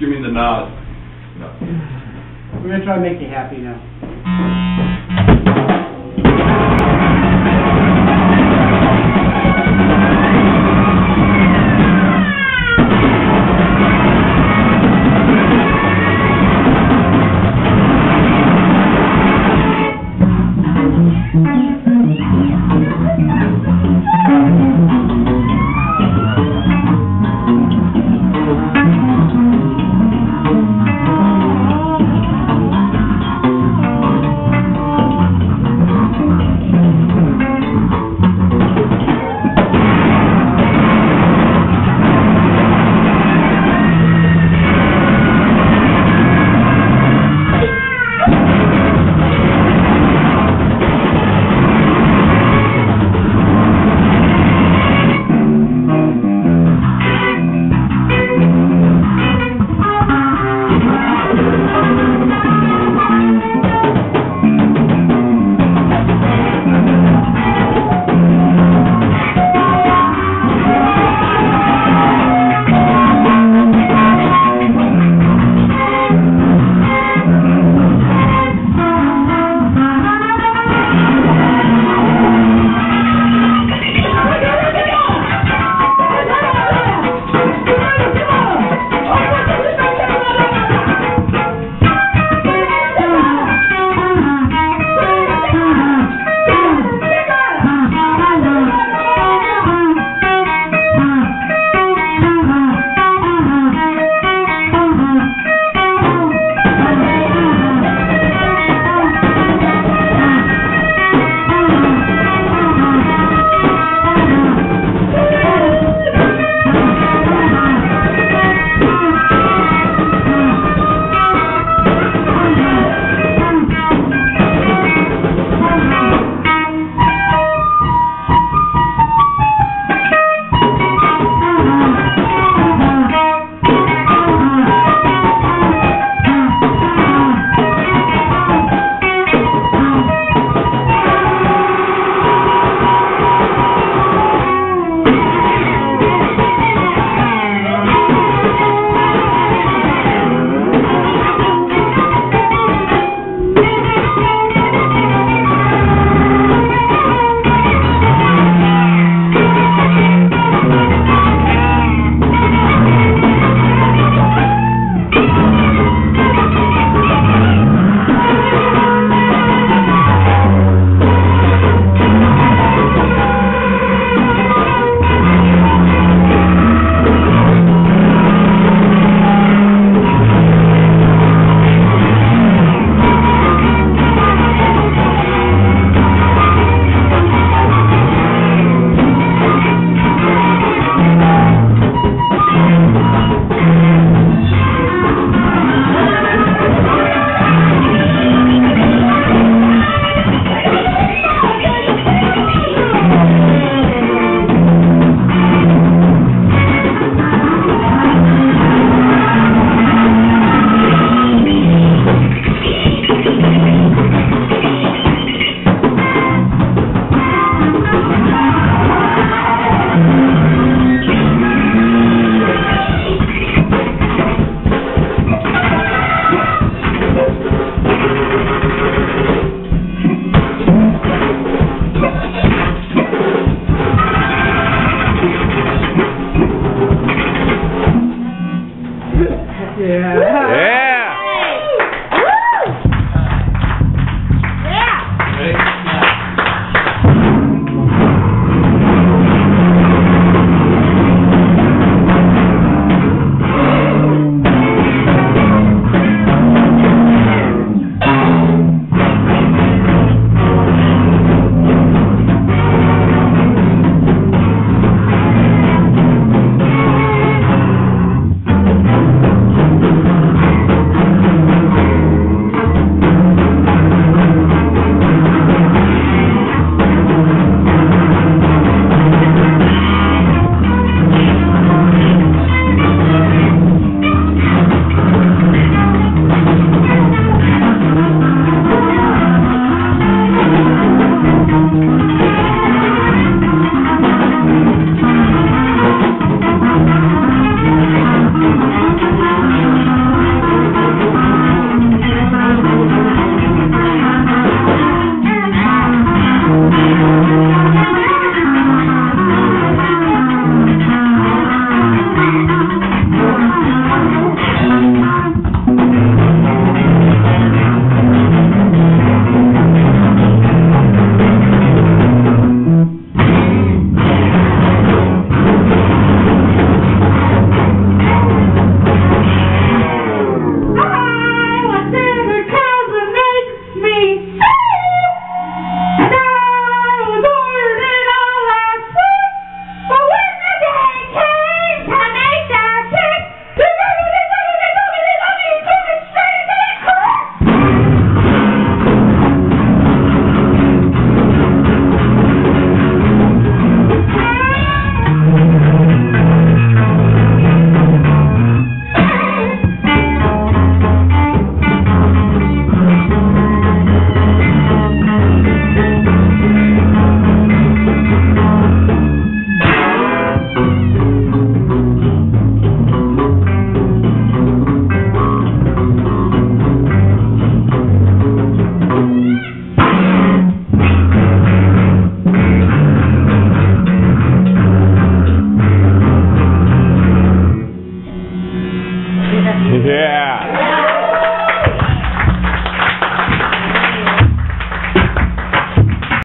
Give me the nod. We're gonna try to make you happy now.